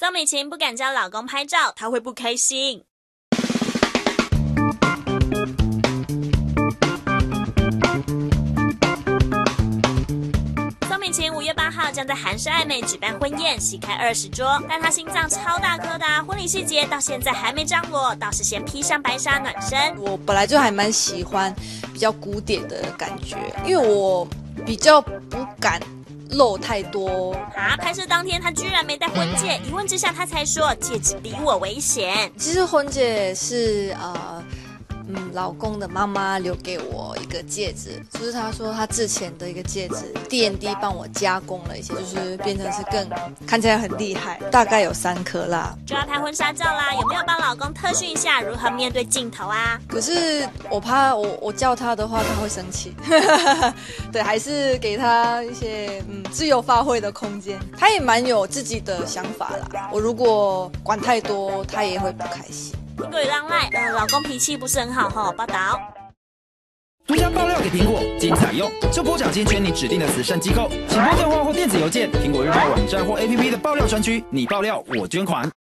宋美琴不敢叫老公拍照，她会不开心。宋美琴五月八号将在韩式爱美举办婚宴，席开二十桌，但她心脏超大颗的，婚礼细节到现在还没张罗，倒是先披上白纱暖身。我本来就还蛮喜欢比较古典的感觉，因为我比较不敢露太多。啊！拍摄当天他居然没戴婚戒，一问之下他才说戒指比我危险。其实婚戒是呃。嗯，老公的妈妈留给我一个戒指，就是他说他之前的一个戒指，D N D 帮我加工了一些，就是变成是更看起来很厉害，大概有三颗啦。就要拍婚纱照啦，有没有帮老公特训一下如何面对镜头啊？可是我怕我我叫他的话他会生气，对，还是给他一些嗯自由发挥的空间。他也蛮有自己的想法啦，我如果管太多，他也会不开心。苹果与浪赖，呃，老公脾气不是很好哈。报道。独家爆料给苹果，精彩用，就拨奖金捐你指定的慈善机构，请拨电话或电子邮件，苹果日报网站或 APP 的爆料专区，你爆料我捐款。